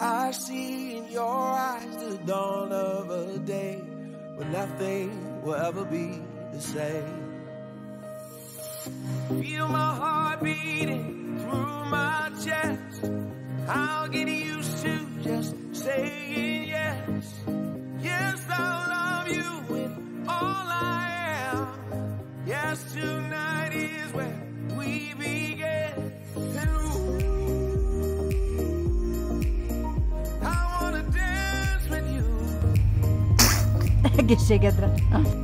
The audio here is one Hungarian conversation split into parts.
I see in your eyes the dawn of a day when nothing will ever be the same. Feel my heart beating through my chest. I'll get used to just saying yes. Yes, I'll love you with all I am. Yes, tonight is where we begin. Ooh, I wanna dance with you. Egészségedre. Ah. I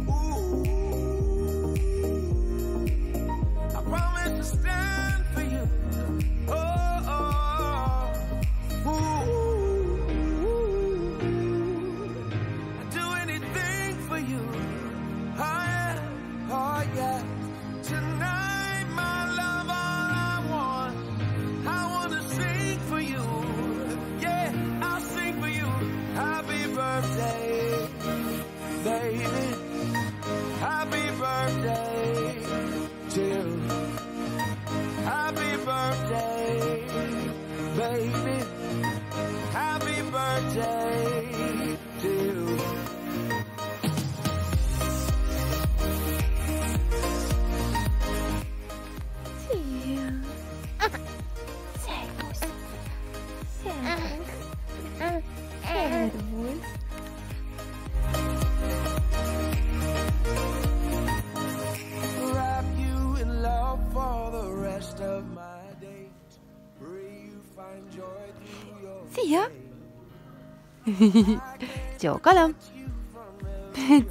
Csókolom!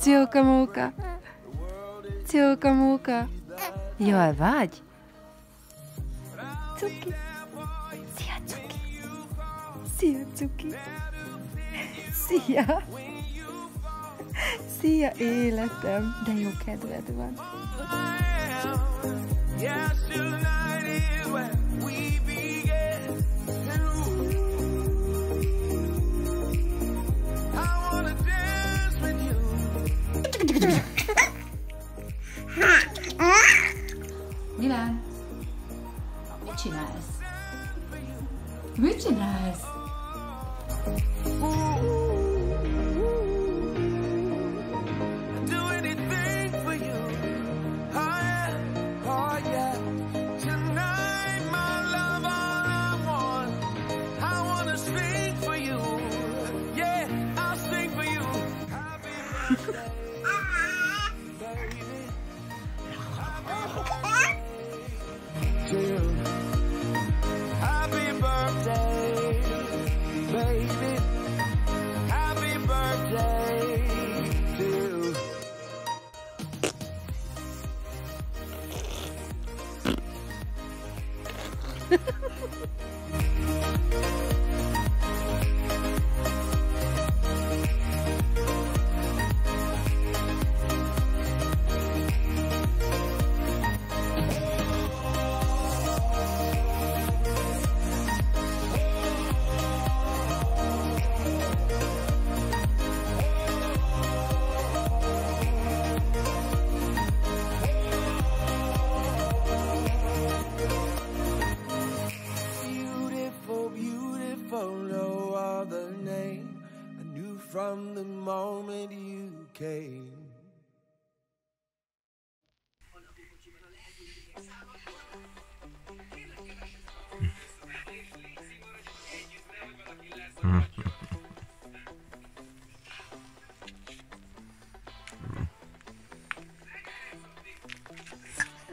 Csóka móka! Csóka móka! Jól vagy? Cuki! Szia, Cuki! Szia, Cuki! Szia! Szia, életem! De jó kedved van! Yes, tonight is where we begin. You. Milán! Mit csinálsz? Mit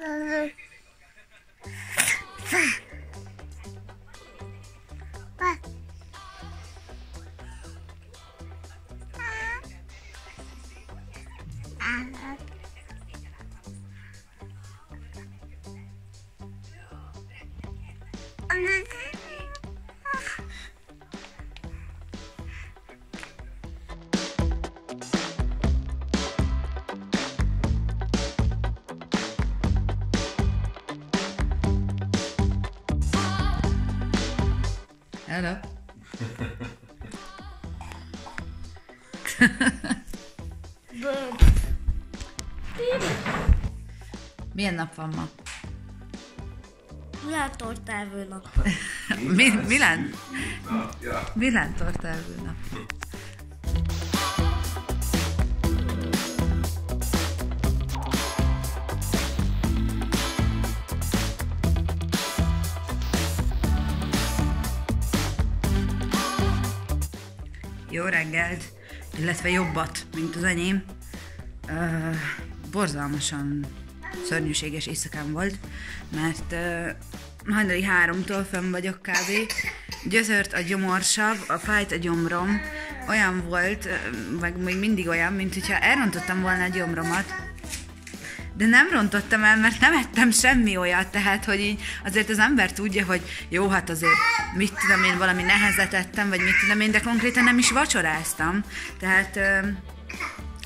嗯。Milyen nap van ma? Tortávő nap? Mi, Milán? Milán nap. Jó reggelt, illetve jobbat, mint az enyém. Uh, borzalmasan szörnyűséges éjszakám volt, mert uh, hajnali háromtól fönn vagyok kávé. Gyötört a gyomorsav, a fájt a gyomrom, olyan volt, meg még mindig olyan, mint hogyha elrontottam volna a gyomromat, de nem rontottam el, mert nem ettem semmi olyat, tehát, hogy így azért az ember tudja, hogy jó, hát azért mit tudom én, valami nehezet ettem, vagy mit tudom én, de konkrétan nem is vacsoráztam. Tehát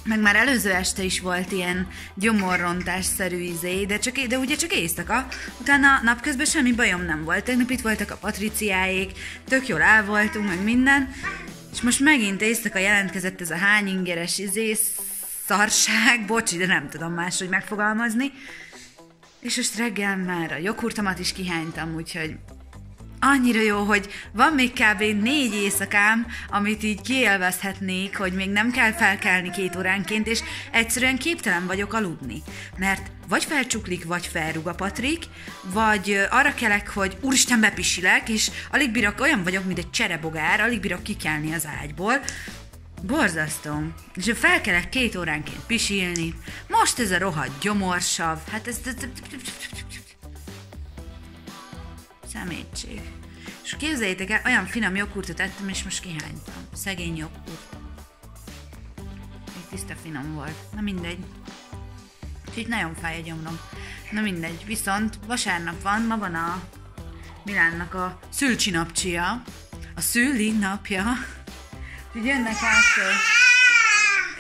meg már előző este is volt ilyen gyomorrontásszerű izé, de, csak, de ugye csak éjszaka. Utána napközben semmi bajom nem volt. Tegnap itt voltak a patriciáék, tök jól el voltunk, meg minden. És most megint éjszaka jelentkezett ez a hány ingeres izé, szarság, bocsi, de nem tudom máshogy megfogalmazni. És most reggel már a joghurtomat is kihánytam, úgyhogy annyira jó, hogy van még kb. négy éjszakám, amit így kiélvezhetnék, hogy még nem kell felkelni két óránként, és egyszerűen képtelen vagyok aludni. Mert vagy felcsuklik, vagy felrúg a Patrik, vagy arra kelek, hogy úristen bepisilek, és alig bírok, olyan vagyok, mint egy cserebogár, alig bírok kikelni az ágyból, Borzasztó. És felkelek két óránként pisilni. Most ez a rohadt gyomorsav. Hát ez... Szemétség. És képzeljétek el, olyan finom joghurtot ettem, és most kihánytam. Szegény joghurt. Még tiszta finom volt. Na mindegy. Úgyhogy nagyon fáj a gyomrom. Na mindegy. Viszont vasárnap van, ma van a Milánnak a szülcsi napcsia. A szüli napja. Úgyhogy jönnek át...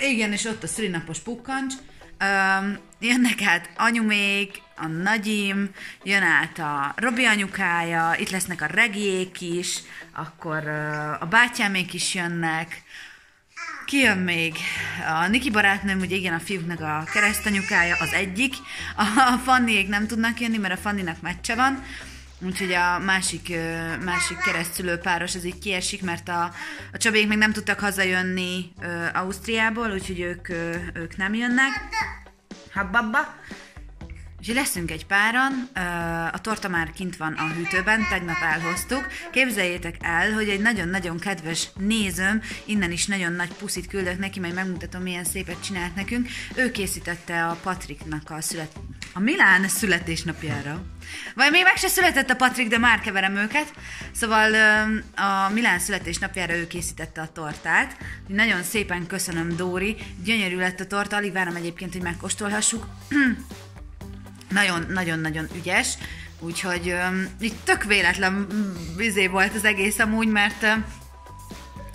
Igen, és ott a szülinapos pukkancs. Um, jönnek át anyumék, a nagyim, jön át a Robi anyukája, itt lesznek a regiék is, akkor a bátyámék is jönnek, ki jön még? A Niki barátnőm, ugye igen, a fiúknak a keresztanyukája, az egyik. A Fanniék nem tudnak jönni, mert a Fanninak meccse van. Úgyhogy a másik, másik keresztülő páros az így kiesik, mert a, a Csabék még nem tudtak hazajönni ö, Ausztriából, úgyhogy ők, ők nem jönnek. Habbabba. És leszünk egy páran, a torta már kint van a hűtőben, tegnap elhoztuk. Képzeljétek el, hogy egy nagyon-nagyon kedves nézőm, innen is nagyon nagy puszit küldök neki, majd megmutatom, milyen szépet csinált nekünk. Ő készítette a Patriknak a szület... a Milán születésnapjára. Vagy még meg se született a Patrik, de már keverem őket. Szóval a Milán születésnapjára ő készítette a tortát. Nagyon szépen köszönöm, Dóri. Gyönyörű lett a torta, alig várom egyébként, hogy megkóstolhassuk. nagyon-nagyon-nagyon ügyes, úgyhogy itt tök véletlen mm, izé volt az egész amúgy, mert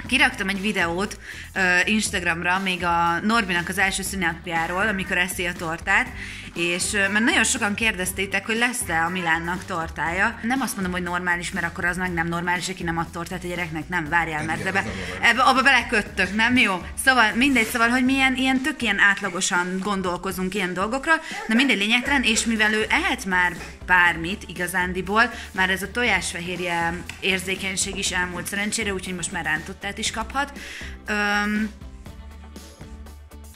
kiraktam egy videót uh, Instagramra még a Norbinak az első szünnapjáról, amikor eszi a tortát, és mert nagyon sokan kérdeztétek, hogy lesz-e a Milánnak tortája. Nem azt mondom, hogy normális, mert akkor az meg nem normális, aki nem ad tortát a gyereknek, nem, várjál, mert ebbe, ebbe, abba beleköttök, nem jó? Szóval mindegy, szóval, hogy milyen ilyen tök ilyen átlagosan gondolkozunk ilyen dolgokra, de mindegy lényegtelen, és mivel ő ehet már bármit igazándiból, már ez a tojásfehérje érzékenység is elmúlt szerencsére, úgyhogy most már rántottát is kaphat. Öm,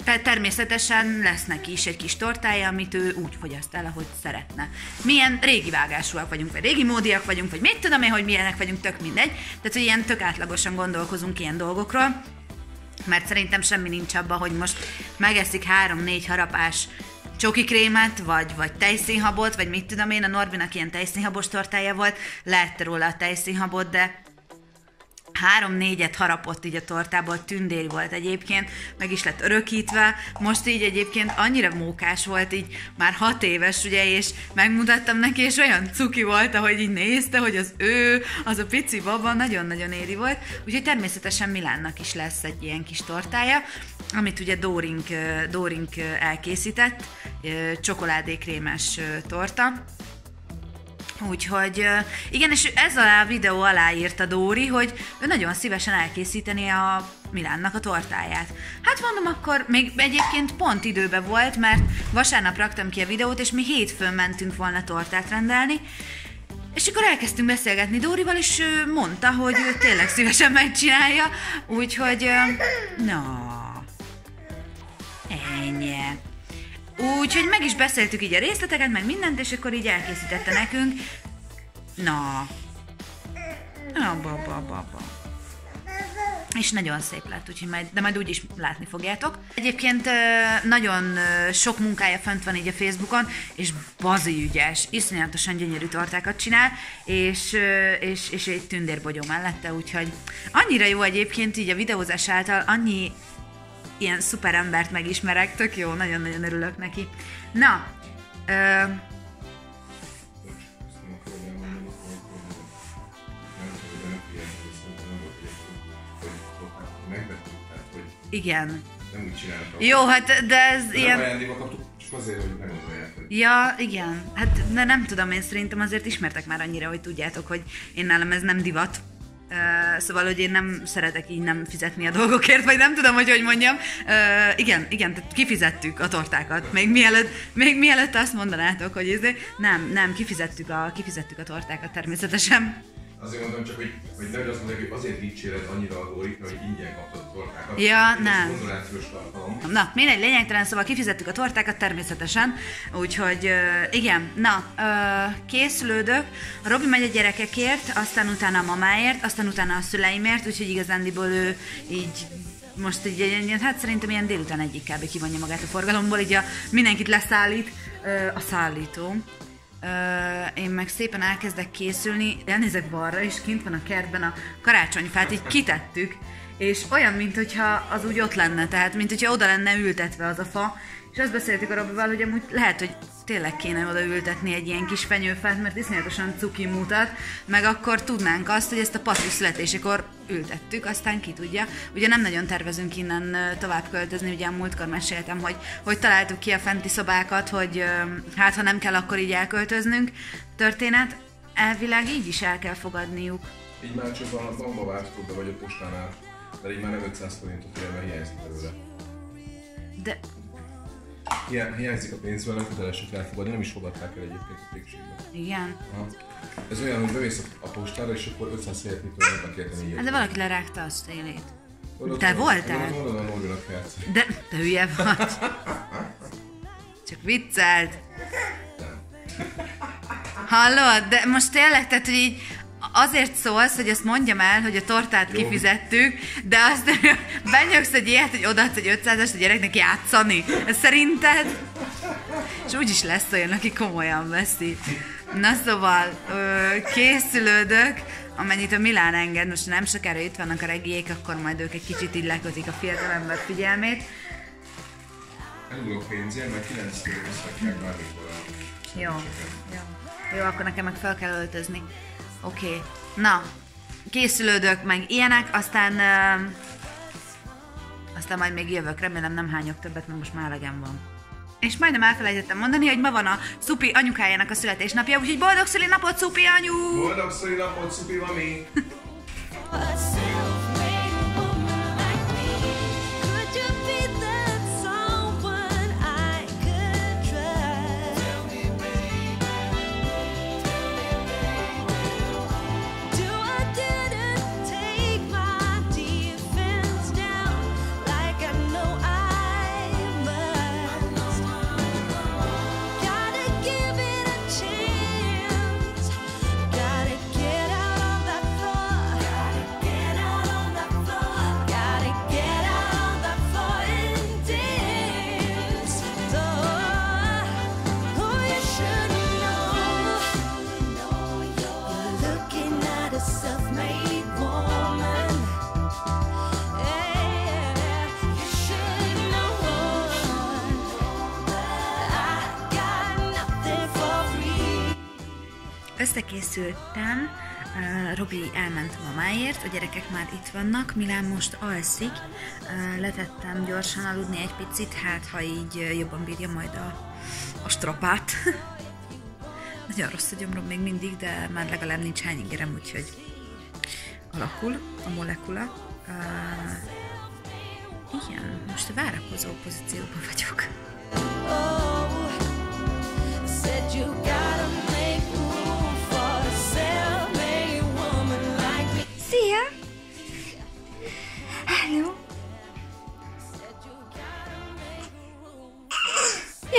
tehát természetesen lesz neki is egy kis tortája, amit ő úgy fogyaszt el, ahogy szeretne. Milyen régi vágásúak vagyunk, vagy régi módiak vagyunk, vagy mit tudom én, hogy milyenek vagyunk, tök mindegy. Tehát, hogy ilyen tök átlagosan gondolkozunk ilyen dolgokról, mert szerintem semmi nincs abban, hogy most megeszik három-négy harapás csoki krémet, vagy, vagy tejszínhabot, vagy mit tudom én, a Norbinak ilyen tejszínhabos tortája volt, lehette róla a tejszínhabot, de három-négyet harapott így a tortából, tündér volt egyébként, meg is lett örökítve. Most így egyébként annyira mókás volt, így már hat éves, ugye, és megmutattam neki, és olyan cuki volt, ahogy így nézte, hogy az ő, az a pici baba nagyon-nagyon éri volt. Úgyhogy természetesen Milánnak is lesz egy ilyen kis tortája, amit ugye Dórink, Dórink elkészített, csokoládékrémes torta Úgyhogy igen, és ez alá a videó alá írta Dóri, hogy ő nagyon szívesen elkészíteni a Milánnak a tortáját. Hát mondom, akkor még egyébként pont időben volt, mert vasárnap raktam ki a videót, és mi hétfőn mentünk volna tortát rendelni, és akkor elkezdtünk beszélgetni Dórival, és ő mondta, hogy ő tényleg szívesen megcsinálja, úgyhogy, na, ennyi. Úgyhogy meg is beszéltük így a részleteket, meg mindent, és akkor így elkészítette nekünk. Na. Abba, abba, abba, abba. És nagyon szép lett, úgyhogy majd, de majd úgy is látni fogjátok. Egyébként nagyon sok munkája fönt van így a Facebookon, és bazi ügyes, iszonyatosan gyönyörű tortákat csinál, és, és, és egy tündérbogyó mellette, úgyhogy annyira jó egyébként így a videózás által, annyi ilyen szuper embert megismerek, tök jó, nagyon-nagyon örülök neki. Na, ö, de igen. nem úgy csináltak. Jó, hát de ez Nem ilyen... ajándékba kaptuk, csak azért, hogy megmondják, hogy Ja, igen. Hát de nem tudom, én szerintem azért ismertek már annyira, hogy tudjátok, hogy én nálam ez nem divat. Szóval, hogy én nem szeretek így nem fizetni a dolgokért, vagy nem tudom, hogy hogy mondjam. Igen, igen, tehát kifizettük a tortákat, még mielőtt, még mielőtt azt mondanátok, hogy ez, nem, nem, kifizettük a, kifizettük a tortákat természetesen. Azért mondom csak, hogy, hogy nehogy azt mondják, hogy azért dicséred annyira a Dórit, hogy ingyen kaptad a tortákat. Ja, nem. konzulációs tartalom. Na, mindegy, lényegtelen, szóval kifizettük a tortákat természetesen, úgyhogy igen, na, készülődök, a Robi megy a gyerekekért, aztán utána a mamáért, aztán utána a szüleimért, úgyhogy igazándiból ő így most így, hát szerintem ilyen délután egyik kb. kivonja magát a forgalomból, így a, mindenkit leszállít a szállító. Én meg szépen elkezdek készülni, elnézek balra, és kint van a kertben a karácsonyfát, így kitettük, és olyan, mintha az úgy ott lenne, tehát mint hogyha oda lenne ültetve az a fa, és azt beszéltük a Robival, hogy amúgy lehet, hogy tényleg kéne oda ültetni egy ilyen kis fenyőfát, mert iszonyatosan cuki mutat, meg akkor tudnánk azt, hogy ezt a Patrik születésekor ültettük, aztán ki tudja. Ugye nem nagyon tervezünk innen tovább költözni, ugye a múltkor meséltem, hogy, hogy találtuk ki a fenti szobákat, hogy hát ha nem kell, akkor így elköltöznünk. Történet, elvileg így is el kell fogadniuk. Így már csak a bamba változóba vagy a postánál, mert így már nem 500 forintot mert hiányzik belőle. De Hiá- hiányzik a pénzből, nem kötelesek elfogadni, nem is fogadták el egyébként a végségben. igen. Aha. Ez olyan, hogy bemész a postára, és akkor 500 helyet mit tudnak érteni ilyet. De valaki lerágta a szélét. Te voltál? A Norbinak játsz. De te hülye vagy. Csak viccelt. Hallod? De most tényleg, tehát, hogy így azért szólsz, hogy azt mondjam el, hogy a tortát Jó. kifizettük, de azt benyögsz egy ilyet, hogy odaadsz egy 500-ast a gyereknek játszani. Ez szerinted? És úgyis lesz olyan, aki komolyan veszi. Na szóval, ö, készülődök, amennyit a Milán enged, most nem sokára itt vannak a regiék, akkor majd ők egy kicsit így lekötik a fiatalember figyelmét. Elugrok pénzért, mert 9 től visszakják bármikor a Jó, jó. Jó, akkor nekem meg fel kell öltözni. Oké. Okay. Na, készülődök, meg ilyenek, aztán... Uh, aztán majd még jövök, remélem nem hányok többet, mert most már elegem van. És majdnem elfelejtettem mondani, hogy ma van a Szupi anyukájának a születésnapja, úgyhogy boldog szülinapot, Szupi anyu! Boldog szülinapot, szupi mami! Összekészültem, uh, Robi elment mamáért, a gyerekek már itt vannak, Milán most alszik, letettem gyorsan aludni egy picit, hát ha így jobban bírja majd a, a strapát. Nagyon rossz a gyomrom még mindig, de már legalább nincs hány ingerem, úgyhogy alakul a molekula. Uh, igen, most a várakozó pozícióban vagyok. Oh,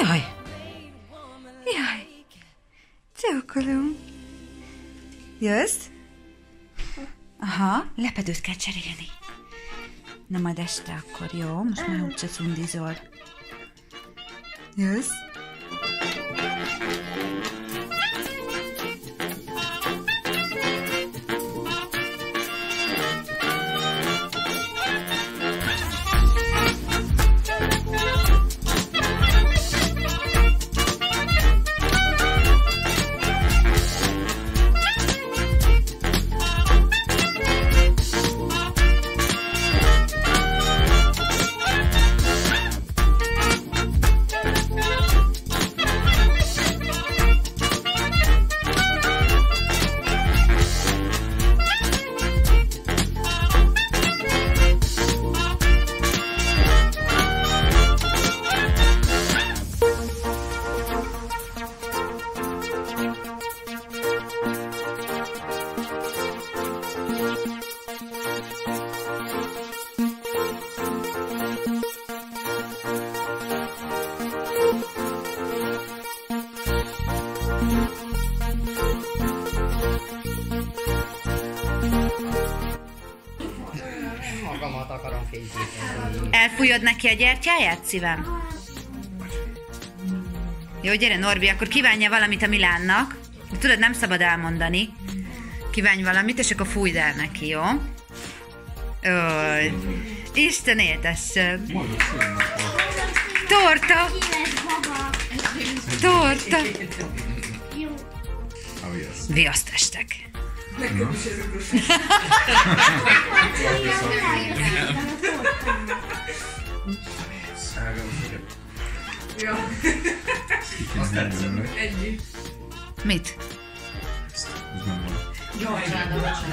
Jaj! Jaj! Csókolom! Jössz? Aha, lepedőt kell cserélni. Na majd este akkor, jó? Most már úgyse cundizol. Jössz? Elfújod neki a gyertyáját, szívem? Jó, gyere Norbi, akkor kívánja valamit a Milánnak. Tudod, nem szabad elmondani. Kívánj valamit, és akkor fújd el neki, jó? Öj, Isten éltessen. Torta! Torta! Oh yes. Viasztestek. Mit?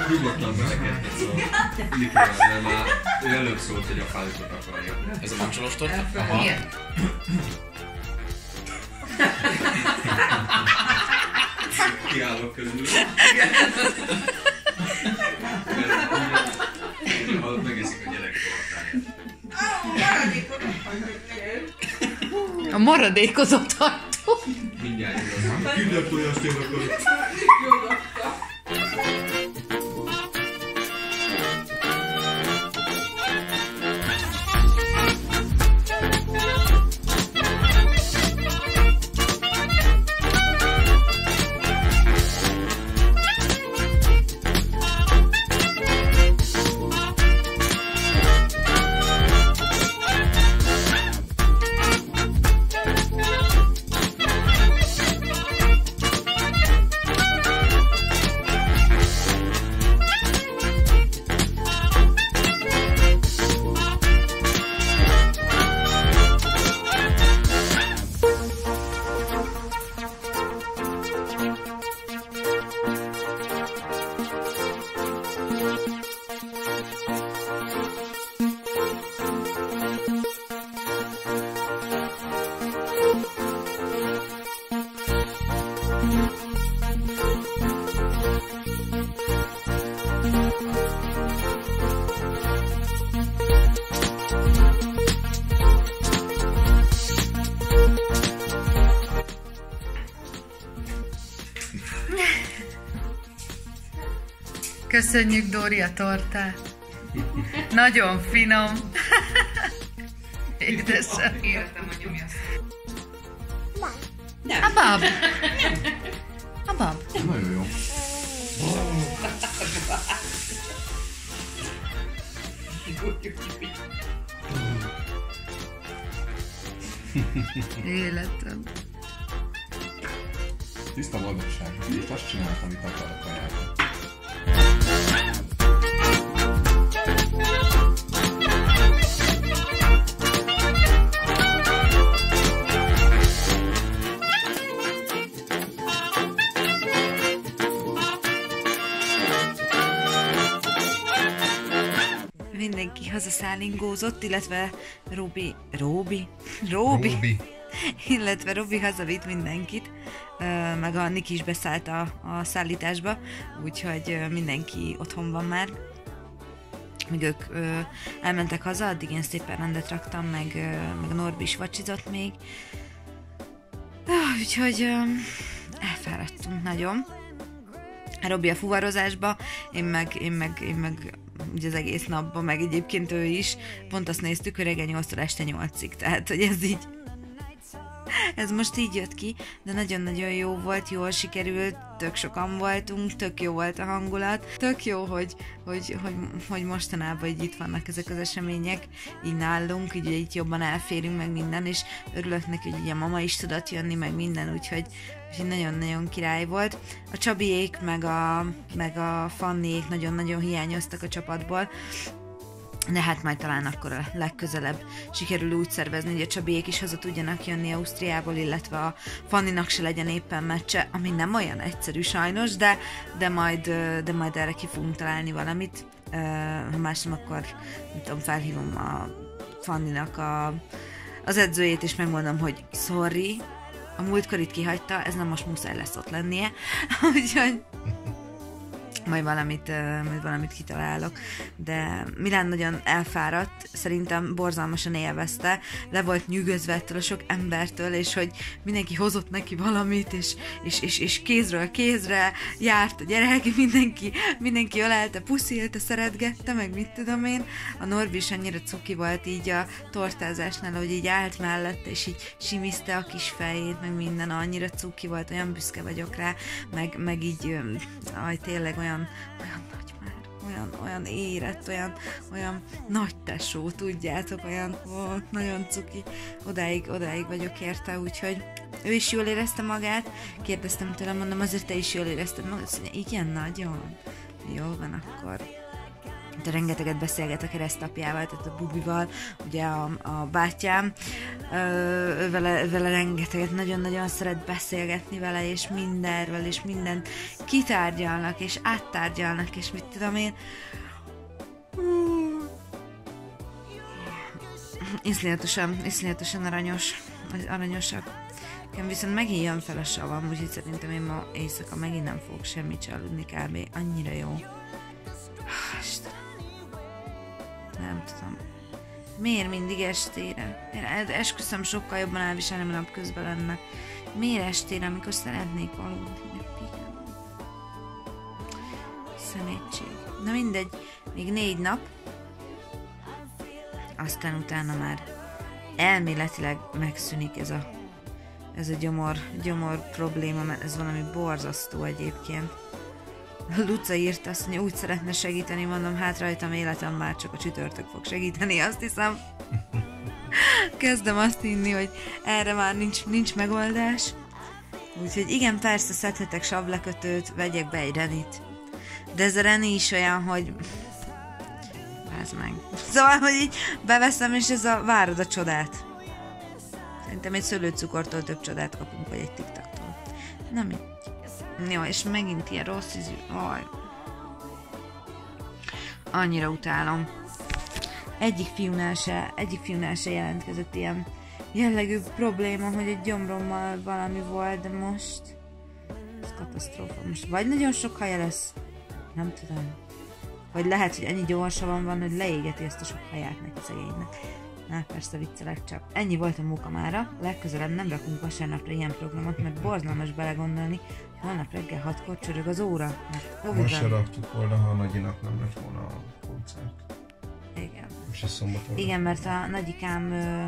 Nyugodtan belekedett szóval. Mikor már ő előbb szólt, hogy a fájtot akarja. Ez a mancsolos torta? Aha. Igen. Kiállok közül. Ha megeszik a gyerek tortáját. A maradékozott hajtó. Mindjárt igaz. Kinder tojást én Köszönjük Dóri a tortát. Nagyon finom. Édesem. Életem a nyomja. A bab. A bab. Nagyon jó. Életem. Tiszta boldogság. Most azt csináltam, amit akarok kajában. Hazaszállingózott, illetve Robi, Robi, Robi, Robi. illetve Robi hazavitt mindenkit, meg a Niki is beszállt a, a szállításba, úgyhogy mindenki otthon van már. Míg ők ö, elmentek haza, addig én szépen rendet raktam, meg, ö, meg Norbi is vacsizott még. Úgyhogy ö, elfáradtunk nagyon. Robi a fuvarozásba, én meg, én meg, én meg ugye az egész napban, meg egyébként ő is, pont azt néztük, hogy reggel 8 este 8-ig, tehát hogy ez így ez most így jött ki, de nagyon-nagyon jó volt, jól sikerült, tök sokan voltunk, tök jó volt a hangulat, tök jó, hogy, hogy, hogy, hogy mostanában így itt vannak ezek az események, így nálunk, így, így jobban elférünk meg minden, és örülök neki, hogy ugye mama is tudott jönni, meg minden, úgyhogy, úgyhogy nagyon-nagyon király volt. A Csabiék, meg a, meg a Fanniék nagyon-nagyon hiányoztak a csapatból, de hát majd talán akkor a legközelebb sikerül úgy szervezni, hogy a Csabiék is haza tudjanak jönni Ausztriából, illetve a Fanninak se legyen éppen meccse, ami nem olyan egyszerű sajnos, de, de, majd, de majd erre ki fogunk találni valamit. Ha más nem, akkor nem tudom, felhívom a Fanninak a, az edzőjét, és megmondom, hogy sorry, a múltkor itt kihagyta, ez nem most muszáj lesz ott lennie, úgyhogy majd valamit, majd valamit kitalálok. De Milán nagyon elfáradt, szerintem borzalmasan élvezte, le volt nyűgözve ettől a sok embertől, és hogy mindenki hozott neki valamit, és, és, és, és kézről kézre járt a gyerek, mindenki, mindenki ölelte, puszílte, szeretgette, meg mit tudom én. A Norbi is annyira cuki volt így a tortázásnál, hogy így állt mellette, és így simizte a kis fejét, meg minden, annyira cuki volt, olyan büszke vagyok rá, meg, meg így, aj, tényleg olyan, olyan nagy már, olyan, olyan érett, olyan, olyan nagy tesó, tudjátok, olyan ó, nagyon cuki, odáig, odáig vagyok érte, úgyhogy ő is jól érezte magát, kérdeztem tőle, mondom, azért te is jól érezted magad, azt mondja, igen, nagyon, jó van akkor de rengeteget beszélget a keresztapjával, tehát a bubival, ugye a, a bátyám, vele, vele rengeteget nagyon-nagyon szeret beszélgetni vele, és mindenről, és mindent kitárgyalnak, és áttárgyalnak, és mit tudom én. Iszonyatosan, iszonyatosan aranyos, aranyosak. Nekem viszont megint jön fel a savam, úgyhogy szerintem én ma éjszaka megint nem fogok semmit se aludni kb. Annyira jó. Istenem. Nem tudom. Miért mindig estére? Én esküszöm sokkal jobban elviselnem a napközben lenne. Miért estére, amikor szeretnék aludni? Szemétség. Na mindegy, még négy nap. Aztán utána már elméletileg megszűnik ez a ez a gyomor, gyomor probléma, mert ez valami borzasztó egyébként. Luca írta azt, hogy úgy szeretne segíteni, mondom, hát rajtam életem már csak a csütörtök fog segíteni, azt hiszem. Kezdem azt hinni, hogy erre már nincs, nincs megoldás. Úgyhogy igen, persze szedhetek savlekötőt, vegyek be egy renit. De ez a reni is olyan, hogy... Bázd meg. Szóval, hogy így beveszem, és ez a várod a csodát. Szerintem egy szőlőcukortól több csodát kapunk, vagy egy tiktaktól. Nem így. Jó, és megint ilyen rossz ízű. Aj. Annyira utálom. Egyik fiúnál se, egyik fiúnál se jelentkezett ilyen jellegű probléma, hogy egy gyomrommal valami volt, de most ez katasztrófa. Most vagy nagyon sok haja lesz, nem tudom. Vagy lehet, hogy ennyi gyorsan van, hogy leégeti ezt a sok haját neki szegénynek. Na, persze viccelek csak. Ennyi volt a munka mára, legközelebb nem rakunk vasárnapra ilyen programot, mert borzalmas belegondolni, holnap reggel hatkor csörög az óra, mert Most se raktuk volna, ha a nagyinak nem lett volna a koncert. Igen. Most ez szombaton. Igen, mert a nagyikám... Ö...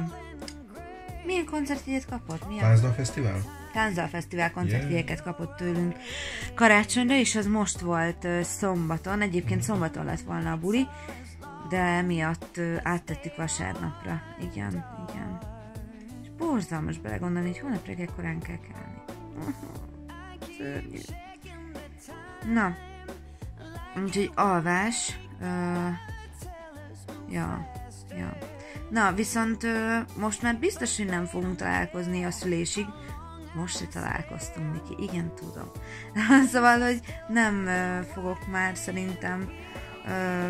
Milyen koncertjegyet kapott? Milyen? Tázdal Fesztivál? Tánzal Fesztivál koncertjegyeket kapott tőlünk karácsonyra, és az most volt ö, szombaton, egyébként szombaton lett volna a buli, de emiatt ö, áttettük vasárnapra. Igen, igen. És borzalmas belegondolni, hogy holnap reggel korán kell kelni. Na, úgyhogy alvás. Ö, ja, ja. Na, viszont ö, most már biztos, hogy nem fogunk találkozni a szülésig. Most se találkoztunk, Miki. Igen, tudom. szóval, hogy nem ö, fogok már szerintem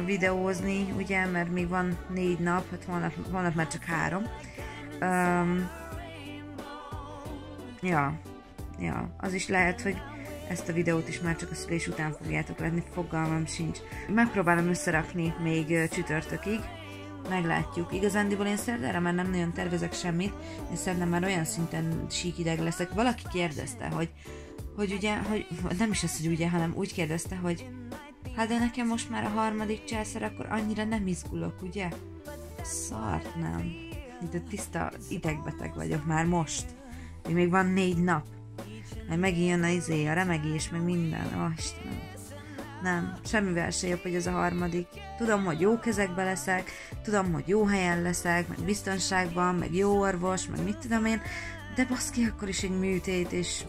videózni, ugye, mert még van négy nap, hát holnap, holnap már csak három. Öm, ja, ja, az is lehet, hogy ezt a videót is már csak a szülés után fogjátok látni, fogalmam sincs. Megpróbálom összerakni még csütörtökig, meglátjuk. Igazándiból én szerdára már nem nagyon tervezek semmit, én szerintem már olyan szinten síkideg leszek. Valaki kérdezte, hogy, hogy ugye, hogy nem is az, hogy ugye, hanem úgy kérdezte, hogy hát de nekem most már a harmadik császár, akkor annyira nem izgulok, ugye? Szart nem. De tiszta idegbeteg vagyok már most. Még, még van négy nap. Majd megint jön a izé, a remegés, meg minden. Ó, oh, Istenem. Nem, semmivel se jobb, hogy ez a harmadik. Tudom, hogy jó kezekbe leszek, tudom, hogy jó helyen leszek, meg biztonságban, meg jó orvos, meg mit tudom én, de baszki, akkor is egy műtét, és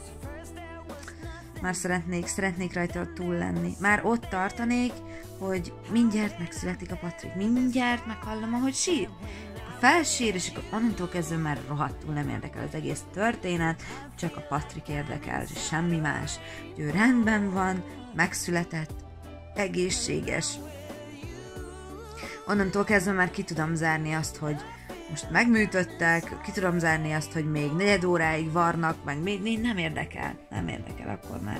már szeretnék, szeretnék rajta túl lenni. Már ott tartanék, hogy mindjárt megszületik a Patrik, mindjárt meghallom, ahogy sír. A felsír, és akkor onnantól kezdve már rohadtul nem érdekel az egész történet, csak a Patrik érdekel, és semmi más. Hogy ő rendben van, megszületett, egészséges. Onnantól kezdve már ki tudom zárni azt, hogy most megműtöttek, ki tudom zárni azt, hogy még negyed óráig varnak, meg még, nem érdekel, nem érdekel akkor már.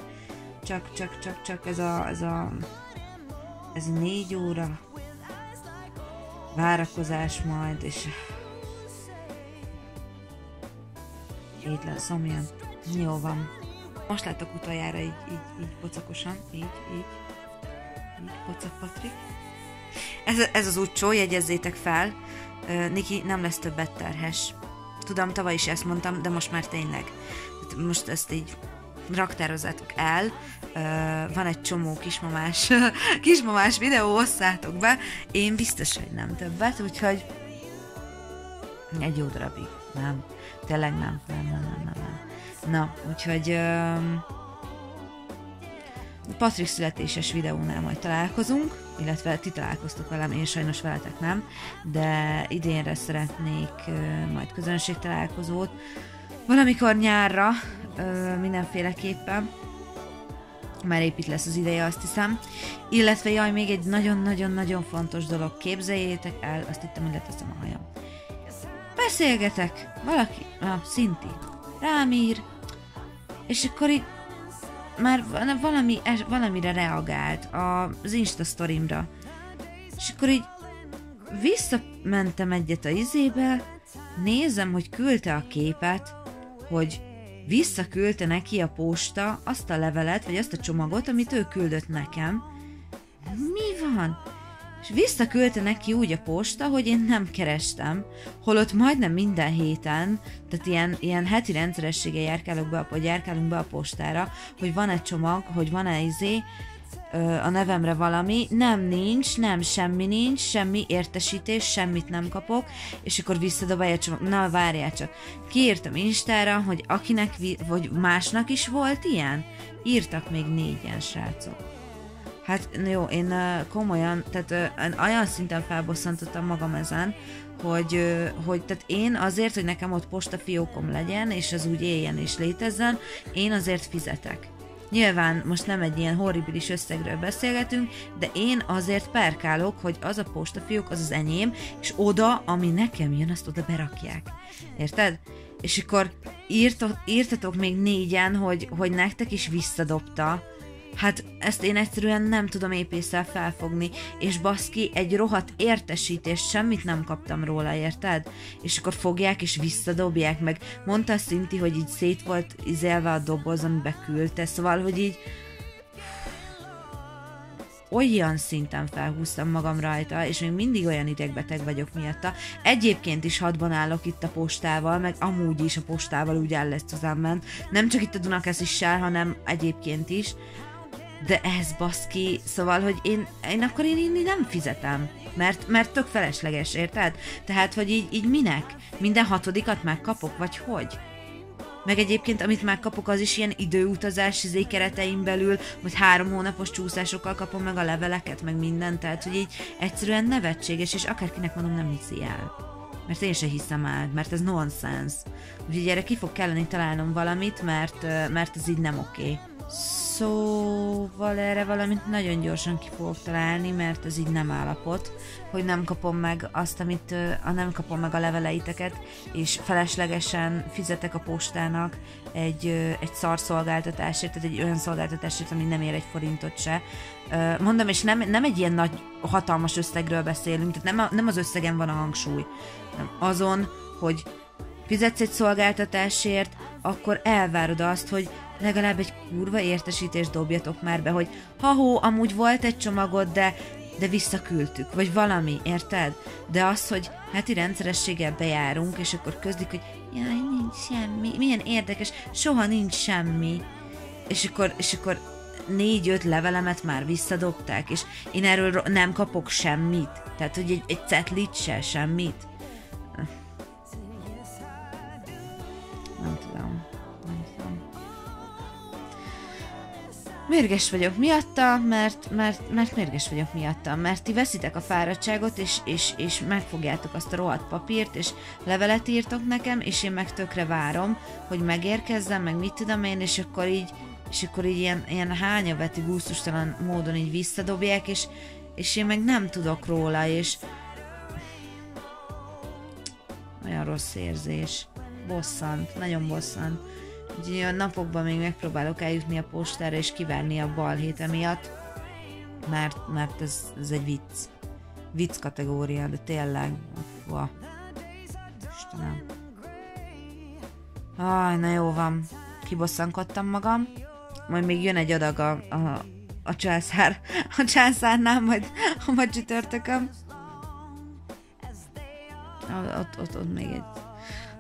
Csak, csak, csak, csak ez a, ez a, ez négy óra várakozás majd, és így lesz, amilyen. Jó van. Most láttok utoljára így, így, így pocakosan, így, így, így, pocak Patrik. Ez, ez az úcsó, jegyezzétek fel, Niki nem lesz többet terhes. Tudom, tavaly is ezt mondtam, de most már tényleg. Hát Most ezt így raktározzátok el. Van egy csomó kismamás, kismamás videó, osszátok be. Én biztos, hogy nem többet, úgyhogy egy jó darabig. Nem. Tényleg nem. Nem, nem, nem, nem. nem. Na, úgyhogy öm, Patrik születéses videónál majd találkozunk, illetve ti találkoztok velem, én sajnos veletek nem, de idénre szeretnék majd közönség találkozót, valamikor nyárra mindenféleképpen, már épp itt lesz az ideje, azt hiszem. Illetve jaj, még egy nagyon-nagyon-nagyon fontos dolog, képzeljétek el, azt hittem, hogy leteszem a hajam. Beszélgetek, valaki, ah, Szinti, rám ír, és akkor így már val- valami, valamire reagált az Insta sztorimra. És akkor így visszamentem egyet a izébe, nézem, hogy küldte a képet, hogy visszaküldte neki a posta azt a levelet, vagy azt a csomagot, amit ő küldött nekem. Mi van? És visszaküldte neki úgy a posta, hogy én nem kerestem, holott majdnem minden héten, tehát ilyen, ilyen heti rendszeressége járkálok be, vagy járkálunk be a postára, hogy van egy csomag, hogy van-e izé, a nevemre valami, nem nincs, nem, semmi nincs, semmi értesítés, semmit nem kapok, és akkor visszadobálja a csomag. Na, várjál csak. Kiírtam Instára, hogy akinek, vagy másnak is volt ilyen? Írtak még négyen srácok. Hát jó, én komolyan, tehát olyan szinten felbosszantottam magam ezen, hogy, hogy tehát én azért, hogy nekem ott postafiókom legyen, és az úgy éljen és létezzen, én azért fizetek. Nyilván most nem egy ilyen horribilis összegről beszélgetünk, de én azért perkálok, hogy az a postafiók az az enyém, és oda, ami nekem jön, azt oda berakják. Érted? És akkor írtok, írtatok még négyen, hogy, hogy nektek is visszadobta, Hát ezt én egyszerűen nem tudom épésszel felfogni, és baszki, egy rohadt értesítés, semmit nem kaptam róla, érted? És akkor fogják és visszadobják meg. Mondta a Szinti, hogy így szét volt izelve a doboz, amibe küldte, szóval, hogy így olyan szinten felhúztam magam rajta, és még mindig olyan idegbeteg vagyok miatta. Egyébként is hadban állok itt a postával, meg amúgy is a postával úgy áll lesz Szuzanben. Nem csak itt a Dunakeszissel, hanem egyébként is. De ez baszki, szóval, hogy én, én akkor én, én nem fizetem. Mert, mert tök felesleges, érted? Tehát, hogy így, így minek? Minden hatodikat megkapok, vagy hogy? Meg egyébként, amit megkapok, az is ilyen időutazás izé keretein belül, vagy három hónapos csúszásokkal kapom meg a leveleket, meg mindent, tehát, hogy így egyszerűen nevetséges, és akárkinek mondom, nem hiszi el. Mert én se hiszem el, mert ez nonsens. Úgyhogy erre ki fog kelleni találnom valamit, mert, mert ez így nem oké. Szóval erre valamit nagyon gyorsan ki fogok találni, mert ez így nem állapot, hogy nem kapom meg azt, amit a nem kapom meg a leveleiteket, és feleslegesen fizetek a postának egy, egy szar szolgáltatásért, tehát egy olyan szolgáltatásért, ami nem ér egy forintot se. Mondom, és nem, nem egy ilyen nagy, hatalmas összegről beszélünk, tehát nem, a, nem az összegen van a hangsúly, hanem azon, hogy fizetsz egy szolgáltatásért, akkor elvárod azt, hogy legalább egy kurva értesítést dobjatok már be, hogy ha-hó, amúgy volt egy csomagod, de, de visszaküldtük, vagy valami, érted? De az, hogy heti rendszerességgel bejárunk, és akkor közlik, hogy jaj, nincs semmi, milyen érdekes, soha nincs semmi. És akkor, és akkor négy-öt levelemet már visszadobták, és én erről nem kapok semmit. Tehát, hogy egy, egy cetlit se, semmit. Mérges vagyok miatta, mert, mert, mert mérges vagyok miatta, mert ti veszitek a fáradtságot, és, és, és megfogjátok azt a rohadt papírt, és levelet írtok nekem, és én meg tökre várom, hogy megérkezzem, meg mit tudom én, és akkor így, és akkor így ilyen, ilyen hányaveti gusztustalan módon így visszadobják, és, és én meg nem tudok róla, és olyan rossz érzés. Bosszant, nagyon bosszant. Úgyhogy olyan napokban még megpróbálok eljutni a postára és kivárni a balhéte miatt, mert, mert ez, ez egy vicc. Vicc kategória, de tényleg. Fua. Istenem. Aj, na jó van. Kibosszankodtam magam. Majd még jön egy adag a, a, a császár. A császárnál majd a ma csütörtökön. Ott, ott, ott még egy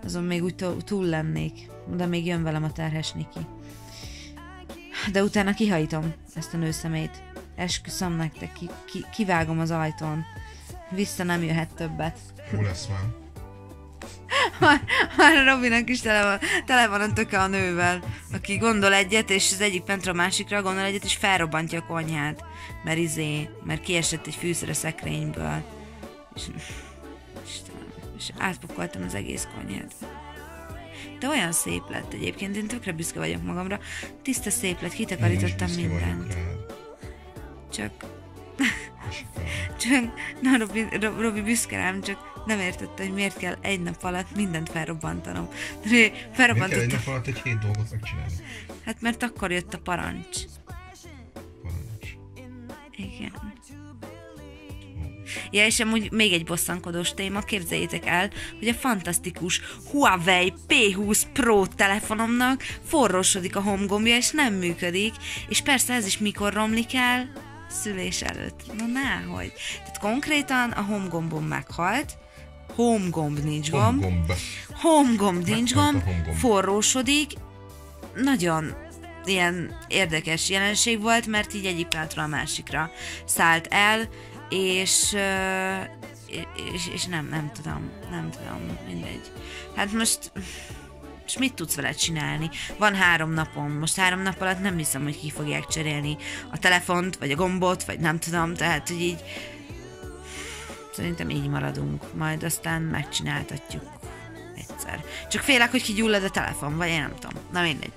azon még úgy túl- lennék, de még jön velem a terhes Niki. De utána kihajítom ezt a nőszemét. Esküszöm nektek, ki, ki, kivágom az ajtón. Vissza nem jöhet többet. Jó lesz már. Már, már Robinak is tele van, tele van a töke a nővel, aki gondol egyet, és az egyik pentre a másikra gondol egyet, és felrobbantja a konyhát, mert izé, mert kiesett egy fűszer a szekrényből. És, és átpakoltam az egész konyhát. De olyan szép lett egyébként, én tökre büszke vagyok magamra. Tiszta szép lett, kitakarítottam mindent. Csak, csak, na Robi, Ro- Robi büszke rám, csak nem értette, hogy miért kell egy nap alatt mindent felrobbantanom. Ő Miért kell egy Felrobbantottam. nap alatt egy hét dolgot megcsinálni? Hát mert akkor jött a parancs. Parancs. Igen. Ja, és amúgy még egy bosszankodós téma, képzeljétek el, hogy a fantasztikus Huawei P20 Pro telefonomnak forrósodik a home gombja, és nem működik, és persze ez is mikor romlik el? Szülés előtt. Na náhogy. Tehát konkrétan a home gombom meghalt, home gomb nincs gomb, Gomb. home gomb nincs gomb, forrósodik, nagyon ilyen érdekes jelenség volt, mert így egyik pillanatról a másikra szállt el, és, és, és nem, nem tudom, nem tudom, mindegy. Hát most, és mit tudsz vele csinálni? Van három napom, most három nap alatt nem hiszem, hogy ki fogják cserélni a telefont, vagy a gombot, vagy nem tudom, tehát, hogy így szerintem így maradunk, majd aztán megcsináltatjuk egyszer. Csak félek, hogy kigyullad a telefon, vagy én nem tudom. Na mindegy.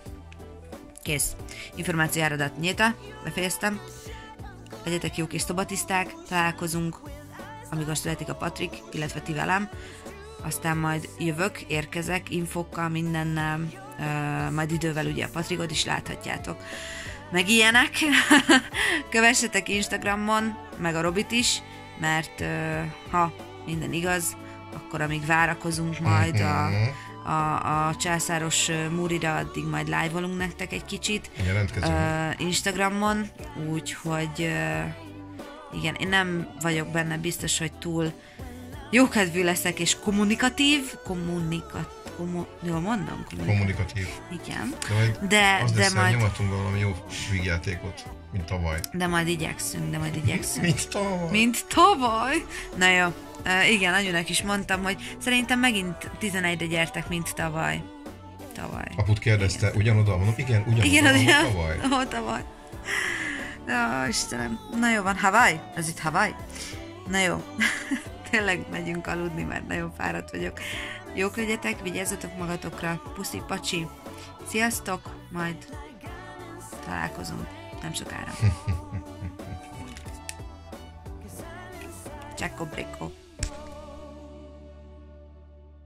Kész. Információ áradat nyílta, befejeztem. Legyetek jók és szobatiszták, találkozunk, amikor születik a Patrik, illetve ti velem. Aztán majd jövök, érkezek, infokkal, mindennel, ö, majd idővel ugye a Patrikot is láthatjátok. Meg ilyenek. Kövessetek Instagramon, meg a Robit is, mert ö, ha minden igaz, akkor amíg várakozunk majd a, a, a császáros múrira, addig majd live-olunk nektek egy kicsit. Jelentkezünk. Uh, Instagramon, úgyhogy uh, igen, én nem vagyok benne biztos, hogy túl jókedvű leszek és kommunikatív, kommunikat, komu, jól mondom? Kommunikatív. Kommunikatív. Igen, De majd de, de majd, nyomatunk valami jó vígjátékot, mint tavaly. de majd igyekszünk, de majd igyekszünk. Mint tavaly? Mint tavaly? Na jó, uh, igen, anyunak is mondtam, hogy szerintem megint 11-re gyertek, mint tavaly. Tavaly. Aput kérdezte, ugyanoda? Mondom, igen, ugyanoda, Igen, ahol igen. tavaly. Ahol tavaly. Ó, Istenem. Na jó van, Hawaii? Ez itt Hawaii? Na jó. Tényleg megyünk aludni, mert nagyon fáradt vagyok. Jók legyetek, vigyázzatok magatokra. Puszi, pacsi. Sziasztok, majd találkozunk nem sokára. Csekko Brikko.